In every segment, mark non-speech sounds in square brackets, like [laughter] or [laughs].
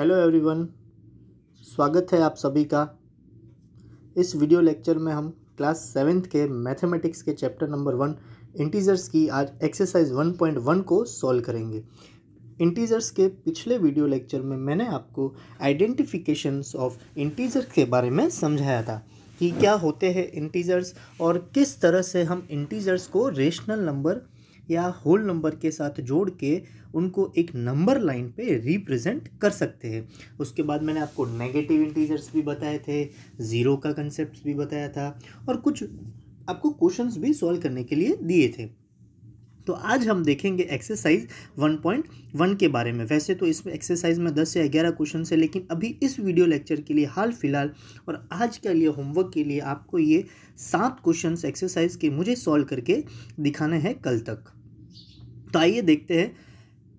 Hello everyone, स्वागत है आप सभी का। इस वीडियो लेक्चर में हम क्लास सेवेंथ के मैथमेटिक्स के चैप्टर नंबर वन, इंटीजर्स की आज एक्सरसाइज 1.1 को सॉल्व करेंगे। इंटीजर्स के पिछले वीडियो लेक्चर में मैंने आपको आइडेंटिफिकेशंस ऑफ़ इंटीजर के बारे में समझाया था कि क्या होते हैं इंटीजर्स और किस तरह से हम इंटीजर्स को रेशनल नंबर या होल नंबर के साथ जोड़ के उनको एक नंबर लाइन पे रिप्रेजेंट कर सकते हैं। उसके बाद मैंने आपको नेगेटिव इंटीजर्स भी बताए थे, ज़ीरो का कंसेप्ट भी बताया था, और कुछ आपको क्वेश्चंस भी सॉल्व करने के लिए दिए थे। तो आज हम देखेंगे एक्सरसाइज 1.1 के बारे में। वैसे तो इसमें एक्सरसाइज में 10 से 11 क्वेश्चन है, लेकिन अभी इस वीडियो लेक्चर के लिए हाल फ़िलहाल और आज के लिए होमवर्क के लिए आपको ये सात क्वेश्चन एक्सरसाइज के मुझे सॉल्व करके दिखाने हैं कल तक। तो आइए देखते हैं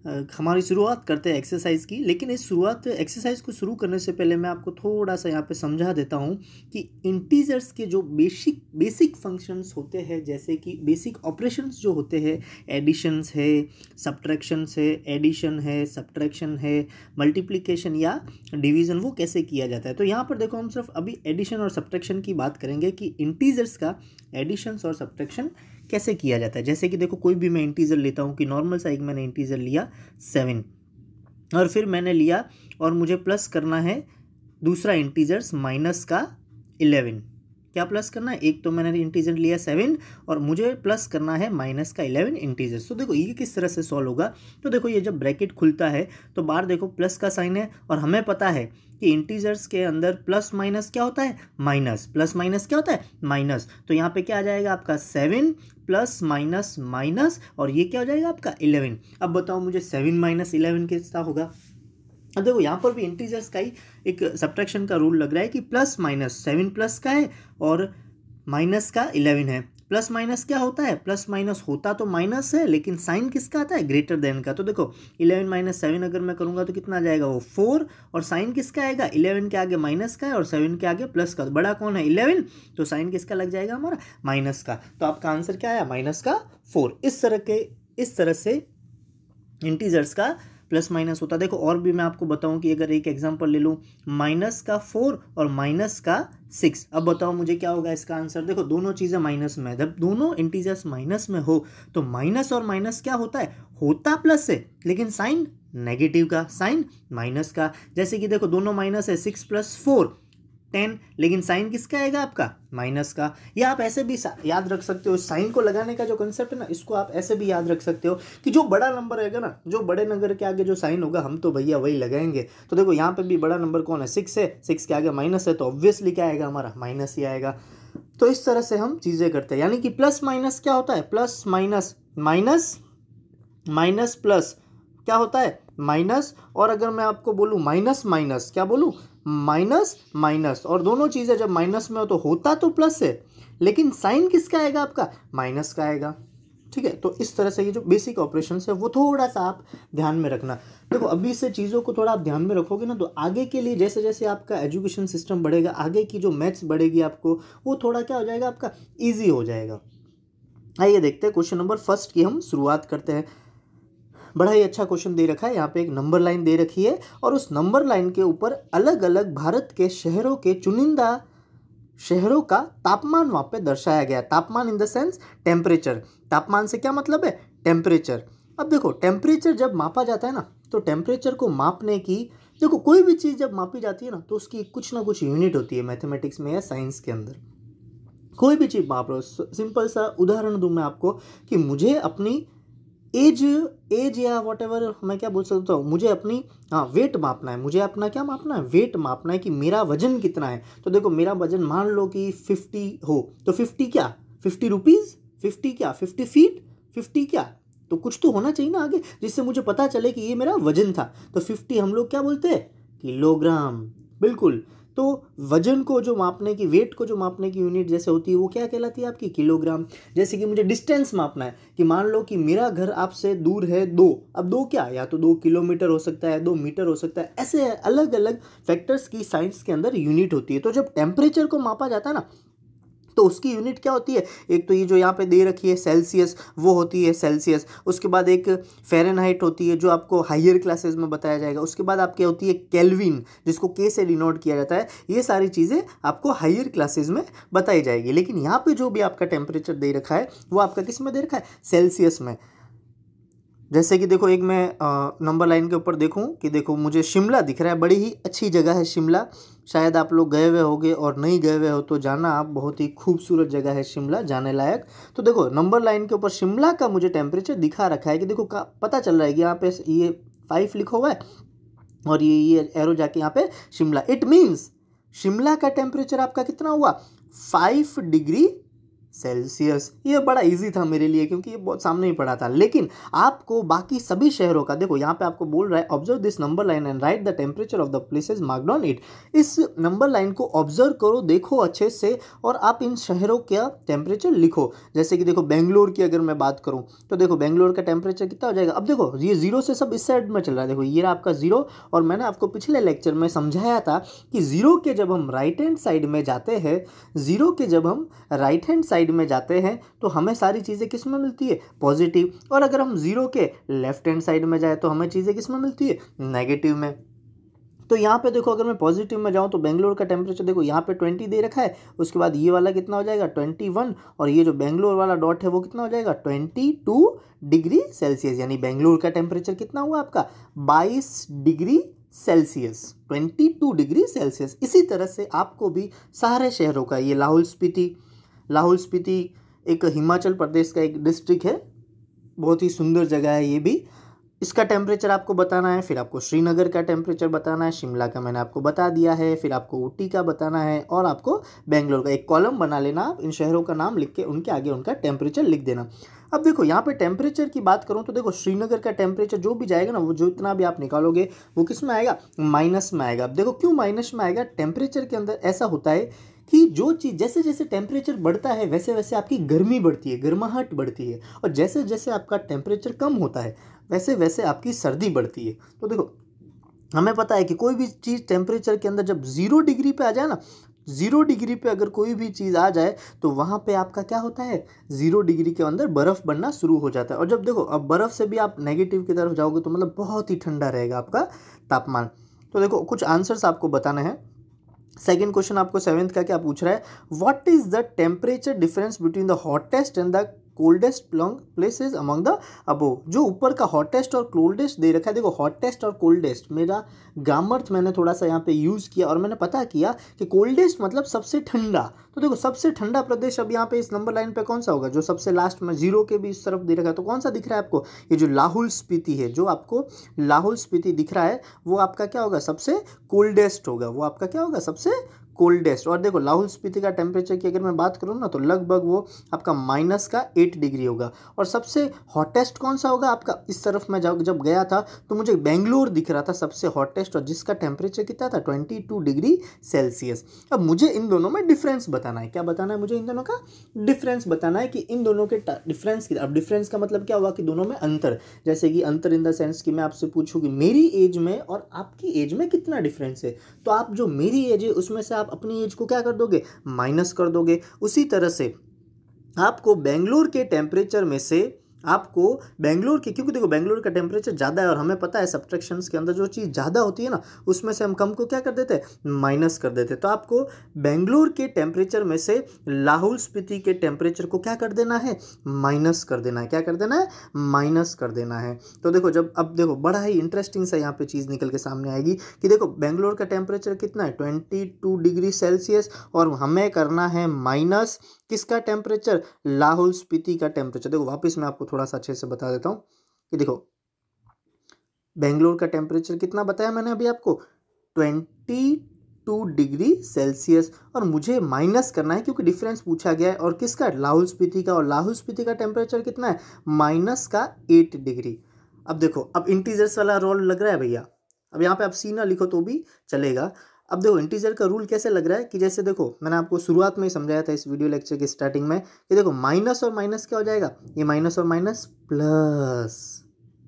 हमारी शुरुआत करते हैं एक्सरसाइज की, लेकिन इस शुरुआत एक्सरसाइज को शुरू करने से पहले मैं आपको थोड़ा सा यहाँ पे समझा देता हूँ कि इंटीजर्स के जो बेसिक बेसिक फ़ंक्शंस होते हैं, जैसे कि बेसिक ऑपरेशंस जो होते हैं एडिशंस है सब्ट्रैक्शंस है एडिशन है सब्ट्रैक्शन है मल्टीप्लिकेशन या डिवीज़न वो कैसे किया जाता है? तो यहाँ पर देखो हम सिर्फ़ अभी एडिशन और सब्ट्रैक्शन की बात करेंगे कि इंटीजर्स का एडिशंस और सब्ट्रैक्शन कैसे किया जाता है? जैसे कि देखो, कोई भी मैं इंटीजर लेता हूँ कि नॉर्मल सा एक मैंने इंटीजर लिया सेवन और फिर मैंने लिया और मुझे प्लस करना है दूसरा इंटीजर्स माइनस का इलेवन क्या प्लस करना है? एक तो मैंने इंटीजर लिया सेवन और मुझे प्लस करना है माइनस का इलेवन इंटीजर तो देखो, ये किस तरह से सॉल्व होगा? तो देखो, ये जब ब्रैकेट खुलता है तो बाहर देखो प्लस का साइन है और हमें पता है कि इंटीजर्स के अंदर प्लस माइनस क्या होता है? माइनस प्लस माइनस क्या होता है? माइनस तो यहाँ पे क्या आ जाएगा आपका? सेवन प्लस माइनस माइनस और ये क्या हो जाएगा आपका? इलेवन अब बताओ मुझे सेवन माइनस इलेवन कितना होगा? अब देखो, यहाँ पर भी इंटीजर्स का ही एक सब्ट्रैक्शन का रूल लग रहा है कि प्लस माइनस सेवन प्लस का है और माइनस का इलेवन है। प्लस माइनस क्या होता है? प्लस माइनस होता तो माइनस है, लेकिन साइन किसका आता है? ग्रेटर देन का। तो देखो इलेवन माइनस सेवन अगर मैं करूँगा तो कितना आ जाएगा वो? फोर और साइन किसका आएगा? इलेवन के आगे माइनस का है और सेवन के आगे प्लस का। बड़ा कौन है? इलेवन तो साइन किसका लग जाएगा हमारा? माइनस का। तो आपका आंसर क्या आया? माइनस का फोर इस तरह के, इस तरह से इंटीजर्स का प्लस माइनस होता है। देखो, और भी मैं आपको बताऊँ कि अगर एक एग्जांपल ले लूँ, माइनस का फोर और माइनस का सिक्स। अब बताओ मुझे क्या होगा इसका आंसर? देखो, दोनों चीज़ें माइनस में जब दोनों इंटीजर्स माइनस में हो तो माइनस और माइनस क्या होता है? होता प्लस है, लेकिन साइन नेगेटिव का, साइन माइनस का। जैसे कि देखो, दोनों माइनस है, सिक्स प्लस फोर। टेन, लेकिन साइन किसका आएगा आपका? माइनस का। या आप ऐसे भी याद रख सकते हो, साइन को लगाने का जो कंसेप्ट है ना, इसको आप ऐसे भी याद रख सकते हो कि जो बड़ा नंबर रहेगा ना, जो बड़े नंबर के आगे जो साइन होगा, हम तो भैया वही लगाएँगे। तो देखो, यहाँ पे भी बड़ा नंबर कौन है? सिक्स है। सिक्स के आगे माइनस है तो ऑब्वियसली क्या आएगा हमारा? माइनस ही आएगा। तो इस तरह से हम चीज़ें करते हैं। यानी कि प्लस माइनस क्या होता है? Plus minus minus minus plus क्या होता है? माइनस और अगर मैं आपको बोलूँ माइनस माइनस क्या बोलूँ? Minus minus. और दोनों चीज़ें जब माइनस में हो तो होता तो प्लस है, लेकिन साइन किसका आएगा आपका? माइनस का आएगा। ठीक है? तो इस तरह से ये जो बेसिक ऑपरेशन है, वो थोड़ा सा आप ध्यान में रखना। देखो, अभी से चीज़ों को थोड़ा आप ध्यान में रखोगे ना तो आगे के लिए जैसे जैसे आपका एजुकेशन सिस्टम बढ़ेगा, आगे की जो मैथ्स बढ़ेगी आपको, वो थोड़ा क्या हो जाएगा, आपका ईजी हो जाएगा। आइए देखते हैं क्वेश्चन नंबर फ़र्स्ट की हम शुरुआत करते हैं। बड़ा ही अच्छा क्वेश्चन दे रखा है। यहाँ पे एक नंबर लाइन दे रखी है और उस नंबर लाइन के ऊपर अलग अलग भारत के शहरों के चुनिंदा शहरों का तापमान वहाँ पे दर्शाया गया तापमान इन द सेंस टेम्परेचर तापमान से क्या मतलब है? टेम्परेचर अब देखो टेम्परेचर जब मापा जाता है ना तो टेम्परेचर को मापने की, देखो, कोई भी चीज़ जब मापी जाती है ना तो उसकी कुछ ना कुछ यूनिट होती है मैथमेटिक्स में या साइंस के अंदर। कोई भी चीज़ माप रहे हो। सिंपल सा उदाहरण दूँ मैं आपको कि मुझे अपनी एज एज या वॉट एवर मैं क्या बोल सकता हूँ? मुझे अपनी हाँ वेट मापना है। मुझे अपना क्या मापना है? वेट मापना है कि मेरा वज़न कितना है। तो देखो, मेरा वज़न मान लो कि फिफ्टी हो तो फिफ्टी क्या? फिफ्टी रुपीज़ फिफ्टी क्या? फिफ्टी फीट फिफ्टी क्या? तो कुछ तो होना चाहिए ना आगे, जिससे मुझे पता चले कि ये मेरा वज़न था। तो फिफ्टी हम लोग क्या बोलते हैं? किलोग्राम। बिल्कुल। तो वज़न को जो मापने की वेट को जो मापने की यूनिट जैसे होती है, वो क्या कहलाती है आपकी? किलोग्राम जैसे कि मुझे डिस्टेंस मापना है, कि मान लो कि मेरा घर आपसे दूर है दो, अब दो क्या? या तो दो किलोमीटर हो सकता है, दो मीटर हो सकता है, ऐसे अलग अलग फैक्टर्स की साइंस के अंदर यूनिट होती है। तो जब टेम्परेचर को मापा जाता है ना तो उसकी यूनिट क्या होती है? एक तो ये जो यहाँ पे दे रखी है सेल्सियस वो होती है सेल्सियस उसके बाद एक फेरनहाइट होती है, जो आपको हायर क्लासेस में बताया जाएगा. उसके बाद आपकी होती है? केल्विन जिसको के से डिनोट किया जाता है. ये सारी चीज़ें आपको हायर क्लासेज में बताई जाएगी. लेकिन यहाँ पर जो भी आपका टेम्परेचर दे रखा है, वो आपका किसमें दे रखा है? सेल्सियस में. जैसे कि देखो, एक मैं नंबर लाइन के ऊपर देखूँ कि देखो, मुझे शिमला दिख रहा है, बड़ी ही अच्छी जगह है शिमला। शायद आप लोग गए हुए होगे और नहीं गए हुए हो तो जाना आप, बहुत ही खूबसूरत जगह है शिमला, जाने लायक। तो देखो नंबर लाइन के ऊपर शिमला का मुझे टेम्परेचर दिखा रखा है कि देखो, का, पता चल रहा है कि यहाँ पे ये फाइव लिखा हुआ है और ये ये एरो जाके यहाँ पे शिमला। इट मीन्स शिमला का टेम्परेचर आपका कितना हुआ? Five degree Celsius. ये बड़ा इजी था मेरे लिए क्योंकि ये बहुत सामने ही पड़ा था। लेकिन आपको बाकी सभी शहरों का, देखो यहाँ पे आपको बोल रहा है observe this number line and write the temperature of the places marked on it इस नंबर लाइन को ऑब्ज़र्व करो, देखो अच्छे से और आप इन शहरों का टेम्परेचर लिखो। जैसे कि देखो बेंगलोर की अगर मैं बात करूँ तो देखो बेंगलोर का टेम्परेचर कितना हो जाएगा? अब देखो, ये ज़ीरो से सब इस साइड में चल रहा है। देखो, ये आपका ज़ीरो और मैंने आपको पिछले लेक्चर में समझाया था कि ज़ीरो के जब हम राइट हैंड साइड में जाते हैं ज़ीरो के जब हम राइट हैंड साइड साइड में जाते हैं तो हमें सारी चीज़ें किसमें मिलती है? पॉजिटिव और अगर हम ज़ीरो के लेफ़्ट हैंड साइड में जाए तो हमें चीज़ें किसमें मिलती है? नेगेटिव में. तो यहाँ पे देखो, अगर मैं पॉजिटिव में जाऊँ तो बेंगलोर का टेम्परेचर देखो, यहाँ पे ट्वेंटी दे रखा है, उसके बाद ये वाला कितना हो जाएगा? ट्वेंटी वन और ये जो बेंगलोर वाला डॉट है, वो कितना हो जाएगा? ट्वेंटी टू डिग्री सेल्सियस यानी बेंगलोर का टेम्परेचर कितना हुआ आपका? बाईस डिग्री सेल्सियस 22 डिग्री सेल्सियस इसी तरह से आपको भी सारे शहरों का, ये लाहौल स्पीति लाहौल स्पीति एक हिमाचल प्रदेश का एक डिस्ट्रिक्ट है। बहुत ही सुंदर जगह है ये भी। इसका टेम्परेचर आपको बताना है, फिर आपको श्रीनगर का टेम्परेचर बताना है, शिमला का मैंने आपको बता दिया है, फिर आपको ऊटी का बताना है, और आपको बेंगलोर का एक कॉलम बना लेना, आप इन शहरों का नाम लिख के उनके आगे उनका टेम्परेचर लिख देना। अब देखो, यहाँ पे टेम्परेचर की बात करूँ तो देखो, श्रीनगर का टेम्परेचर जो भी जाएगा ना, वो जो इतना भी आप निकालोगे, वो किसमें आएगा? माइनस में आएगा। अब देखो, क्यों माइनस में आएगा? टेम्परेचर के अंदर ऐसा होता है कि जो चीज़ जैसे जैसे टेम्परेचर बढ़ता है वैसे वैसे आपकी गर्मी बढ़ती है, गर्माहट बढ़ती है और जैसे जैसे आपका टेम्परेचर कम होता है वैसे वैसे आपकी सर्दी बढ़ती है। तो देखो, हमें पता है कि कोई भी चीज़ टेम्परेचर के अंदर जब ज़ीरो डिग्री पे आ जाए ना ज़ीरो डिग्री पे अगर कोई भी चीज़ आ जाए तो वहाँ पे आपका क्या होता है? ज़ीरो डिग्री के अंदर बर्फ़ बनना शुरू हो जाता है। और जब देखो, अब बर्फ़ से भी आप नेगेटिव की तरफ़ जाओगे तो मतलब बहुत ही ठंडा रहेगा आपका तापमान। तो देखो, कुछ आंसर्स आपको बताना हैं। सेकेंड क्वेश्चन आपको सेवेंथ का क्या पूछ रहा है? What is the temperature difference between the hottest and the coldest plunge places among the above जो ऊपर का हॉटेस्ट और कोल्डेस्ट दे रखा है, देखो हॉटेस्ट और कोल्डेस्ट मेरा ग्रामर्थ मैंने थोड़ा सा यहाँ पे यूज़ किया और मैंने पता किया कि कोल्डेस्ट मतलब सबसे ठंडा। तो देखो, सबसे ठंडा प्रदेश अब यहाँ पे इस नंबर लाइन पे कौन सा होगा? जो सबसे लास्ट में ज़ीरो के भी इस तरफ़ दे रखा है तो कौन सा दिख रहा है आपको? ये जो लाहौल स्पीति है, जो आपको लाहौल स्पीति दिख रहा है, वो आपका क्या होगा? सबसे कोल्डेस्ट होगा। वो आपका क्या होगा? सबसे कोल्डेस्ट और देखो, लाहौल स्पीति का टेम्परेचर की अगर मैं बात करूँ ना तो लगभग वो आपका माइनस का एट डिग्री होगा। और सबसे हॉटेस्ट कौन सा होगा? आपका इस तरफ़ मैं जब जब गया था तो मुझे बेंगलोर दिख रहा था सबसे हॉटेस्ट और जिसका टेम्परेचर कितना था? ट्वेंटी टू डिग्री सेल्सियस अब मुझे इन दोनों में डिफरेंस बताना है। क्या बताना है मुझे इन दोनों का? डिफरेंस बताना है कि इन दोनों के डिफरेंस अब डिफरेंस का मतलब क्या हुआ कि दोनों में अंतर? जैसे कि अंतर इन द सेंस कि मैं आपसे पूछूँ कि मेरी एज में और आपकी एज में कितना डिफरेंस है? तो आप जो मेरी एज है, उसमें से आप अपनी एज को क्या कर दोगे? माइनस कर दोगे। उसी तरह से आपको बेंगलोर के टेम्परेचर में से आपको बेंगलोर के, क्योंकि देखो बेंगलोर का टेम्परेचर ज़्यादा है और हमें पता है सब्ट्रैक्शंस के अंदर जो चीज़ ज़्यादा होती है ना, उसमें से हम कम को क्या कर देते हैं? माइनस कर देते तो आपको बेंगलोर के टेम्परेचर में से लाहौल स्पीति के टेम्परेचर को क्या कर देना है? माइनस कर देना है। क्या कर देना है? माइनस कर देना है। तो देखो जब, अब देखो बड़ा ही इंटरेस्टिंग सा यहाँ पे चीज़ निकल के सामने आएगी कि देखो बेंगलोर का टेम्परेचर कितना है? ट्वेंटी डिग्री सेल्सियस और हमें करना है माइनस किसका टेम्परेचर लाहौल स्पीति का टेम्परेचर देखो वापस मैं आपको थोड़ा सा अच्छे से बता देता हूँ। कि देखो, बेंगलोर का टेम्परेचर कितना बताया मैंने अभी आपको? Twenty two degree Celsius. और मुझे माइनस करना है क्योंकि डिफरेंस पूछा गया है। और किसका? लाहौल स्पीति का। और लाहौल स्पीति का टेम्परेचर कितना है? माइनस का एट डिग्री अब देखो, अब इंटीजर्स वाला रोल लग रहा है भैया। अब यहाँ पे आप सीना लिखो तो भी चलेगा। अब देखो इंटीजर का रूल कैसे लग रहा है कि जैसे देखो, मैंने आपको शुरुआत में ही समझाया था इस वीडियो लेक्चर की स्टार्टिंग में कि देखो माइनस और माइनस क्या हो जाएगा? ये माइनस और माइनस प्लस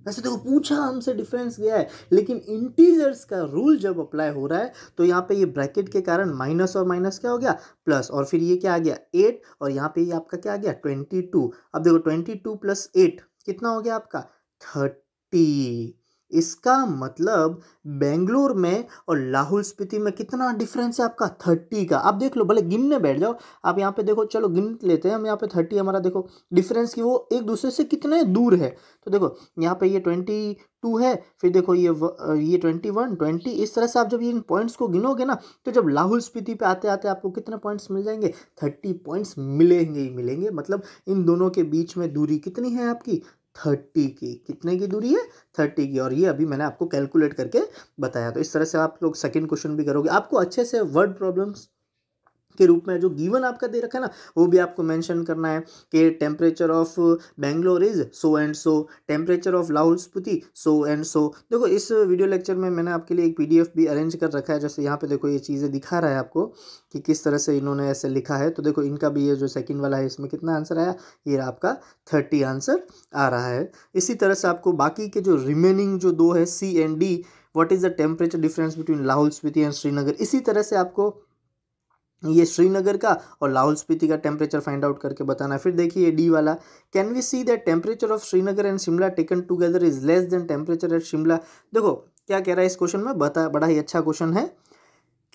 वैसे देखो, पूछा हमसे डिफरेंस गया है, लेकिन इंटीजर्स का रूल जब अप्लाई हो रहा है तो यहाँ पे ये ब्रैकेट के कारण माइनस और माइनस क्या हो गया? प्लस और फिर ये क्या आ गया? एट और यहाँ पे ये आपका क्या आ गया? ट्वेंटी टू अब देखो ट्वेंटी टू प्लस एट कितना हो गया आपका? थर्टी इसका मतलब बेंगलोर में और लाहौल स्पीति में कितना डिफरेंस है आपका? थर्टी का। आप देख लो भले गिनने बैठ जाओ आप यहाँ पे देखो चलो गिन लेते हैं हम यहाँ पे थर्टी हमारा देखो डिफरेंस की वो एक दूसरे से कितने दूर है। तो देखो यहाँ पे ये ट्वेंटी टू है फिर देखो ये व, ये ट्वेंटी वन ट्वेंटी इस तरह से आप जब इन पॉइंट्स को गिनोगे ना तो जब लाहौल स्पीति पे आते आते आपको कितने पॉइंट्स मिल जाएँगे? थर्टी पॉइंट्स मिलेंगे ही मिलेंगे। मतलब इन दोनों के बीच में दूरी कितनी है आपकी? थर्टी की। कितने की दूरी है? थर्टी की। और ये अभी मैंने आपको कैलकुलेट करके बताया। तो इस तरह से आप लोग सेकंड क्वेश्चन भी करोगे। आपको अच्छे से वर्ड प्रॉब्लम्स के रूप में जो गिवन आपका दे रखा है ना, वो भी आपको मेंशन करना है कि temperature of Bangalore is so and so temperature of Lahaul Spiti so and so देखो, इस वीडियो लेक्चर में मैंने आपके लिए एक पीडीएफ भी अरेंज कर रखा है, जैसे यहाँ पे देखो ये चीज़ें दिखा रहा है आपको कि किस तरह से इन्होंने ऐसे लिखा है। तो देखो, इनका भी ये जो सेकंड वाला है, इसमें कितना आंसर आया? ये आपका थर्टी आंसर आ रहा है। इसी तरह से आपको बाकी के जो रिमेनिंग जो दो है C and D what is the temperature difference between Lahaul Spiti and Srinagar इसी तरह से आपको ये श्रीनगर का और लाहौल स्पीति का टेम्परेचर फाइंड आउट करके बताना। फिर देखिए डी वाला। Can we see that temperature of Srinagar and Shimla taken together is less than temperature at Shimla देखो, क्या कह रहा है इस क्वेश्चन में? बता, बड़ा ही अच्छा क्वेश्चन है।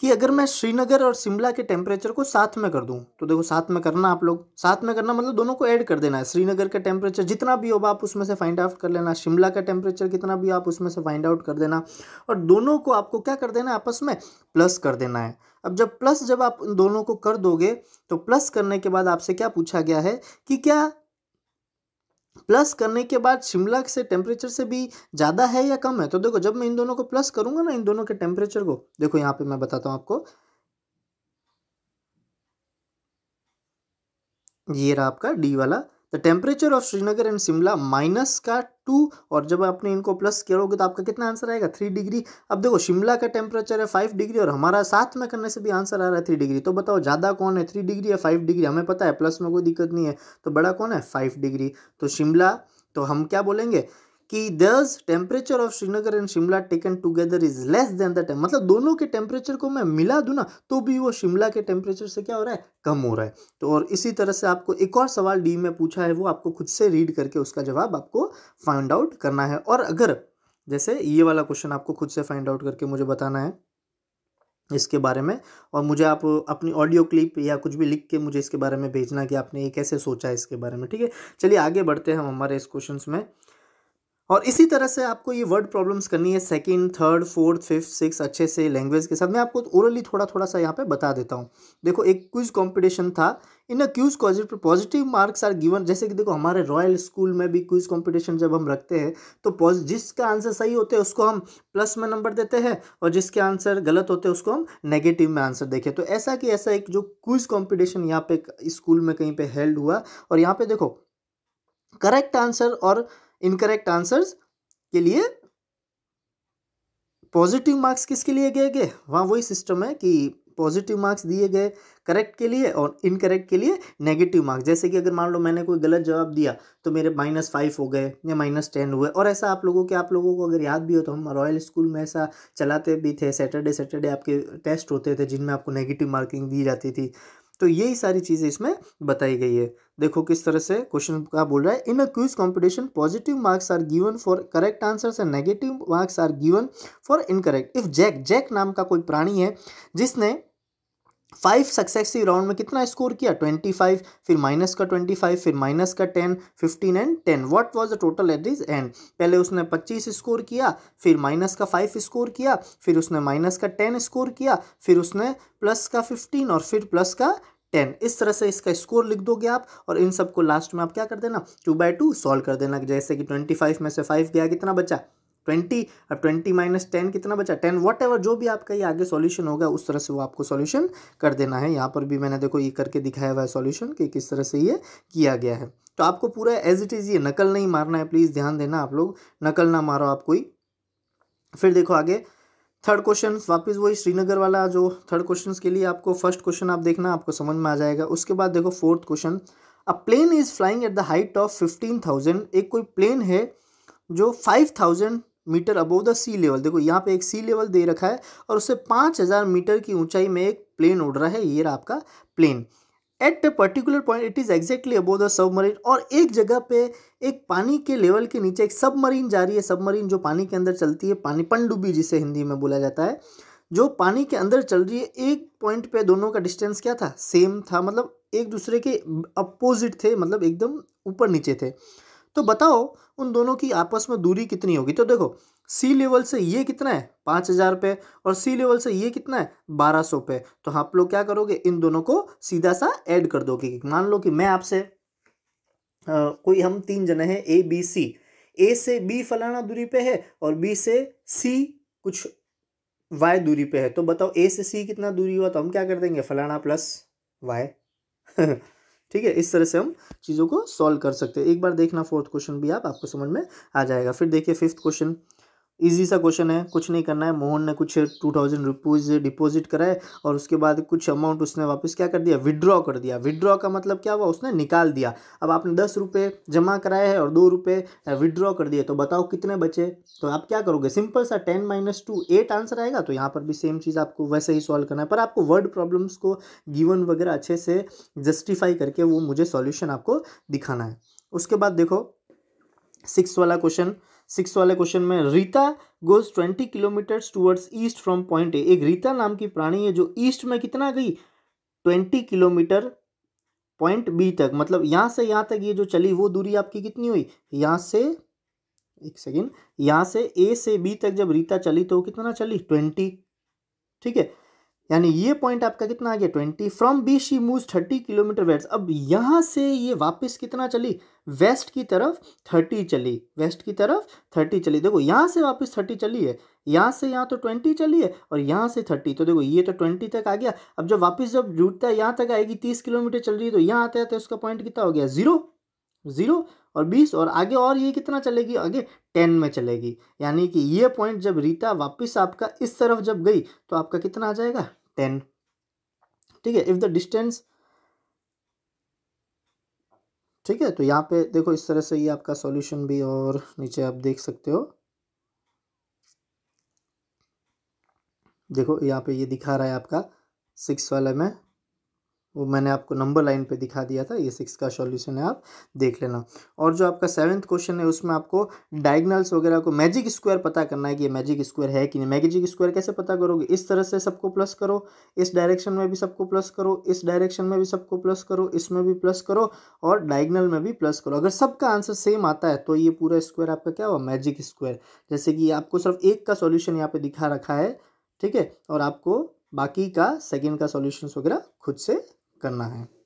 कि अगर मैं श्रीनगर और शिमला के टेम्परेचर को साथ में कर दूँ तो देखो साथ में करना आप लोग, साथ में करना मतलब दोनों को ऐड कर देना है। श्रीनगर का टेम्परेचर जितना भी हो, आप उसमें से फाइंड आउट कर लेना। शिमला का टेम्परेचर कितना भी हो, आप उसमें से फाइंड आउट कर देना। और दोनों को आपको क्या कर देना है, आपस में प्लस कर देना है। अब जब प्लस जब आप दोनों को कर दोगे तो प्लस करने के बाद आपसे क्या पूछा गया है कि क्या प्लस करने के बाद शिमला से टेम्परेचर से भी ज़्यादा है या कम है? तो देखो, जब मैं इन दोनों को प्लस करूँगा ना, इन दोनों के टेम्परेचर को, देखो यहाँ पे मैं बताता हूँ आपको। ये रहा आपका डी वाला the temperature of Srinagar and Shimla minus का टू और जब आपने इनको प्लस करोगे तो आपका कितना आंसर आएगा? थ्री डिग्री अब देखो शिमला का टेम्परेचर है फाइव डिग्री और हमारा साथ में करने से भी आंसर आ रहा है थ्री डिग्री तो बताओ, ज़्यादा कौन है? थ्री डिग्री या फाइव डिग्री हमें पता है प्लस में कोई दिक्कत नहीं है तो बड़ा कौन है? फाइव डिग्री तो शिमला तो हम क्या बोलेंगे? कि this temperature of Srinagar and Shimla taken together is less than the मतलब दोनों के टेम्परेचर को मैं मिला दूँ ना तो भी वो शिमला के टेम्परेचर से क्या हो रहा है? कम हो रहा है। तो और इसी तरह से आपको एक और सवाल डी में पूछा है, वो आपको खुद से रीड करके उसका जवाब आपको फाइंड आउट करना है। और अगर, जैसे ये वाला क्वेश्चन आपको खुद से फाइंड आउट करके मुझे बताना है, इसके बारे में, और मुझे आप अपनी ऑडियो क्लिप या कुछ भी लिख के मुझे इसके बारे में भेजना कि आपने ये कैसे सोचा है इसके बारे में, ठीक है? चलिए आगे बढ़ते हैं हम हमारे इस क्वेश्चन में। और इसी तरह से आपको ये वर्ड प्रॉब्लम्स करनी है second third fourth fifth six अच्छे से लैंग्वेज के साथ। मैं आपको ओरली थोड़ा थोड़ा सा यहाँ पे बता देता हूँ। देखो, एक क्विज कंपटीशन था। In a quiz positive marks are given जैसे कि देखो, हमारे रॉयल स्कूल में भी क्विज कंपटीशन जब हम रखते हैं तो जिसका आंसर सही होते हैं, उसको हम प्लस में नंबर देते हैं और जिसके आंसर गलत होते हैं, उसको हम नेगेटिव में आंसर देखें। तो ऐसा कि ऐसा एक जो क्विज कॉम्पिटिशन यहाँ पे स्कूल में कहीं पर हेल्ड हुआ। और यहाँ पर देखो करेक्ट आंसर और इनकरेक्ट आंसर्स के लिए पॉजिटिव मार्क्स किसके लिए गए गए? वहाँ वही सिस्टम है कि पॉजिटिव मार्क्स दिए गए करेक्ट के लिए और इनकरेक्ट के लिए नेगेटिव मार्क्स जैसे कि अगर मान लो मैंने कोई गलत जवाब दिया तो मेरे माइनस फाइव हो गए या माइनस टेन हुए और ऐसा आप लोगों के, आप लोगों को अगर याद भी हो तो हम रॉयल स्कूल में ऐसा चलाते भी थे। सैटरडे सैटरडे आपके टेस्ट होते थे जिनमें आपको नेगेटिव मार्किंग दी जाती थी। तो यही सारी चीज़ें इसमें बताई गई है। देखो किस तरह से क्वेश्चन का बोल रहा है in a quiz competition positive marks are given for correct answer and negative marks are given for incorrect if Jack Jack नाम का कोई प्राणी है, जिसने फाइव सक्सेसिव राउंड में कितना स्कोर किया? ट्वेंटी फाइव फिर माइनस का ट्वेंटी फाइव फिर माइनस का ten fifteen and ten what was the total at this and पहले उसने पच्चीस स्कोर किया, फिर माइनस का फाइव स्कोर किया, फिर उसने माइनस का टेन स्कोर किया, फिर उसने प्लस का फिफ्टीन और फिर प्लस का टेन इस तरह से इसका स्कोर लिख दोगे आप और इन सबको लास्ट में आप क्या कर देना? टू बाई टू सॉल्व कर देना, जैसे कि ट्वेंटी फाइव में से फाइव गया, कितना बचा? ट्वेंटी और ट्वेंटी माइनस टेन कितना बचा? टेन वट जो भी आपका ये आगे सॉल्यूशन होगा, उस तरह से वो आपको सॉल्यूशन कर देना है। यहाँ पर भी मैंने देखो ये करके दिखाया हुआ है सॉल्यूशन कि किस तरह से ये किया गया है। तो आपको पूरा एज इट इज़ ये नकल नहीं मारना है प्लीज़ ध्यान देना आप लोग। नकल ना मारो आप कोई। फिर देखो आगे थर्ड क्वेश्चन वापस वही श्रीनगर वाला जो थर्ड क्वेश्चन के लिए आपको फ़र्स्ट क्वेश्चन आप देखना, आपको समझ में आ जाएगा। उसके बाद देखो fourth question a plane is flying at the height of fifteen thousand एक कोई प्लेन है जो five thousand metre above the sea level देखो, यहाँ पे एक सी लेवल दे रखा है और उससे पाँच हज़ार मीटर की ऊंचाई में एक प्लेन उड़ रहा है, ये रहा आपका plane at a particular point it is exactly above the submarine और एक जगह पे एक पानी के लेवल के नीचे एक सबमरीन जा रही है। सबमरीन जो पानी के अंदर चलती है, पानी पनडुब्बी जिसे हिंदी में बोला जाता है, जो पानी के अंदर चल रही है, एक पॉइंट पे दोनों का डिस्टेंस क्या था? सेम था मतलब एक दूसरे के अपोजिट थे मतलब एकदम ऊपर नीचे थे। तो बताओ, उन दोनों की आपस में दूरी कितनी होगी? तो देखो सी लेवल से ये कितना है? पाँच हज़ार पे और सी लेवल से ये कितना है? बारह सौ पे। तो आप लोग क्या करोगे? इन दोनों को सीधा सा ऐड कर दोगे। मान लो कि मैं आपसे कोई हम तीन जने हैं ए बी सी ए से बी फलाना दूरी पे है और बी से सी कुछ वाई दूरी पे है। तो बताओ ए से सी कितना दूरी हुआ तो हम क्या कर देंगे? फलाना प्लस वाई [laughs] ठीक है, इस तरह से हम चीज़ों को सॉल्व कर सकते हैं। एक बार देखना फोर्थ क्वेश्चन भी आप, आपको समझ में आ जाएगा। फिर देखिए फिफ्थ क्वेश्चन इजी सा क्वेश्चन है, कुछ नहीं करना है। मोहन ने कुछ टू थाउज़ेंड रुपीज़ डिपॉजिट कराए और उसके बाद कुछ अमाउंट उसने वापस क्या कर दिया? विड्रॉ कर दिया। विड्रॉ का मतलब क्या हुआ? उसने निकाल दिया। अब आपने दस रुपये जमा कराए हैं और दो रुपये विड्रॉ कर दिए। तो बताओ कितने बचे? तो आप क्या करोगे? सिंपल सा ten minus two eight answer आएगा? तो यहाँ पर भी सेम चीज़ आपको वैसे ही सॉल्व करना है। पर आपको वर्ड प्रॉब्लम्स को गिवन वगैरह अच्छे से जस्टिफाई करके वो मुझे सॉल्यूशन आपको दिखाना है। उसके बाद देखो सिक्स वाला क्वेश्चन सिक्स वाले क्वेश्चन में, Rita goes twenty kilometre towards east from point A. एक रीता नाम की प्राणी है जो ईस्ट में कितना गई? ट्वेंटी किलोमीटर पॉइंट बी तक। मतलब यहाँ से यहाँ तक ये जो चली, वो दूरी आपकी कितनी हुई? यहाँ से, एक सेकेंड यहाँ से ए से बी तक जब रीता चली तो कितना चली? ट्वेंटी। ठीक है? यानी ये पॉइंट आपका कितना आ गया? Twenty from B she move thirty kilometre west अब यहाँ से ये वापस कितना चली? वेस्ट की तरफ़ थर्टी चली। वेस्ट की तरफ़ थर्टी चली। देखो, यहाँ से वापस थर्टी चली है। यहाँ से यहाँ तो ट्वेंटी चली है और यहाँ से थर्टी तो देखो, ये तो ट्वेंटी तक आ गया। अब जब वापस जब जुटता है यहाँ तक आएगी, तीस किलोमीटर चल रही है तो यहाँ आते आते उसका पॉइंट कितना हो गया? ज़ीरो ज़ीरो और बीस और आगे और ये कितना चलेगी? आगे टेन में चलेगी। यानी कि ये पॉइंट जब रीता वापस आपका इस तरफ़ जब गई तो आपका कितना आ जाएगा? टेन ठीक है इफ़ द डिस्टेंस ठीक है तो यहाँ पे देखो इस तरह से ये आपका सॉल्यूशन भी और नीचे आप देख सकते हो। देखो, यहाँ पे ये दिखा रहा है आपका सिक्स वाले में। वो मैंने आपको नंबर लाइन पे दिखा दिया था, ये सिक्स का सॉल्यूशन है, आप देख लेना। और जो आपका सेवन्थ क्वेश्चन है, उसमें आपको डायगनल्स वगैरह को मैजिक स्क्वायर पता करना है कि ये मैजिक स्क्वायर है कि नहीं। मैजिक स्क्वायर कैसे पता करोगे? इस तरह से सबको प्लस करो, इस डायरेक्शन में भी सबको प्लस करो, इस डायरेक्शन में भी सबको प्लस करो, इसमें भी प्लस करो और डायगनल में भी प्लस करो। अगर सबका आंसर सेम आता है तो ये पूरा स्क्वायर आपका क्या हुआ? मैजिक स्क्वायर जैसे कि आपको सिर्फ़ एक का सोल्यूशन यहाँ पे दिखा रखा है, ठीक है? और आपको बाकी का सेकेंड का सॉल्यूशंस वगैरह खुद से करना है।